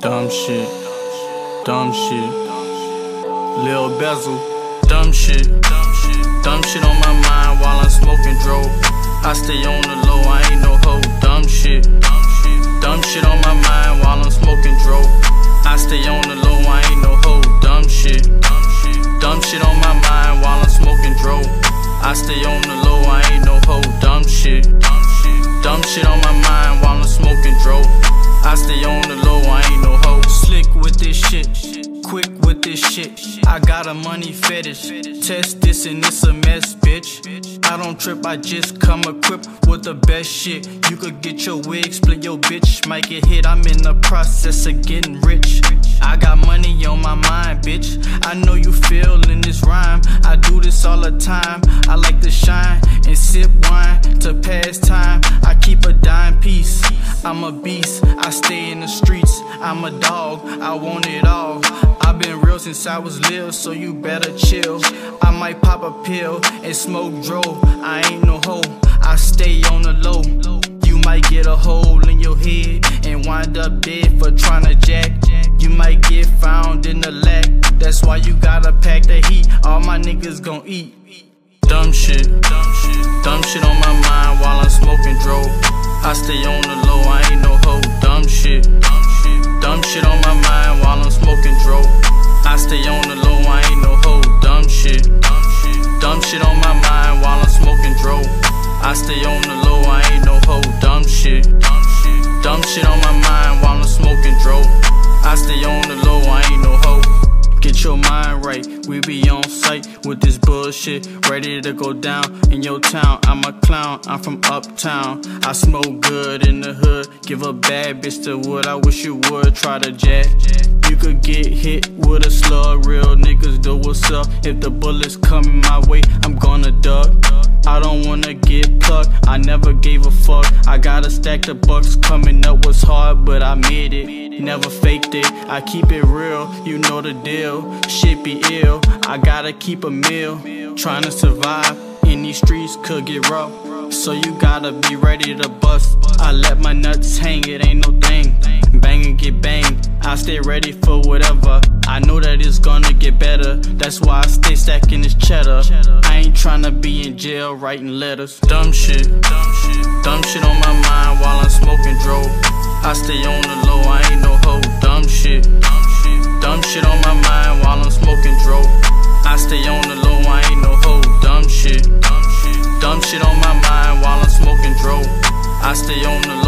Dumb shit, dumb shit. Lil Bezel, dumb shit, dumb shit on my mind while I'm smoking dro. I stay on the low, I ain't no hoe. Dumb shit, dumb shit on my mind while I'm smoking dro. I stay on the low, I ain't no hoe. Dumb shit, dumb shit on my mind while I'm smoking dro. I stay on the low, I ain't no hoe. Dumb shit, dumb shit on my mind while I'm smoking dro. I stay on shit. I got a money fetish. Test this and it's a mess, bitch. I don't trip, I just come equipped with the best shit. You could get your wig, split your bitch, might get hit. I'm in the process of getting rich. I got money on my mind, bitch. I know you feelin' this rhyme. I do this all the time. I like to shine and sip wine to pass time. I'm a beast. I stay in the streets. I'm a dog. I want it all. I've been real since I was little, so you better chill. I might pop a pill and smoke dro. I ain't no hoe. I stay on the low. You might get a hole in your head and wind up dead for trying to jack. You might get found in the lack. That's why you gotta pack the heat. All my niggas gon' eat. Dumb shit, dumb shit dumb shit on my mind while. I stay on the low, I ain't no hoe. Dumb shit, dumb shit on my mind while I'm smoking dro. I stay on the low, I ain't no hoe. Dumb shit, dumb shit on my mind while I'm smoking dro. I stay on the low, I ain't no hoe. Dumb shit, dumb shit on my mind while I'm smoking dro. I stay on the low, I ain't no hoe. Get your mind right, we be on site with this bullshit, ready to go down in your town. I'm a clown, I'm from uptown. I smoke good in the hood, give a bad bitch the wood. I wish you would try to jack. You could get hit with a slug, real niggas do what's up. If the bullets coming my way, I'm gonna duck. I don't wanna get plucked, I never gave a fuck. I gotta stack the bucks, coming up was hard, but I made it. Never faked it, I keep it real, you know the deal. Shit be ill, I gotta keep a meal. Trying to survive in these streets could get rough. So you gotta be ready to bust. I let my nuts hang, it ain't no thing. Bang and get banged. I stay ready for whatever. I know that it's gonna get better. That's why I stay stacking this cheddar. I ain't tryna be in jail writing letters. Dumb shit, dumb shit on my mind while I'm smoking dro. I stay on the low, I ain't no hoe. Dumb shit, dumb shit on my mind while I'm smoking dro. I stay on the low, I ain't no hoe. Dumb shit, dumb shit on my mind while I'm smoking dro. I stay on the low,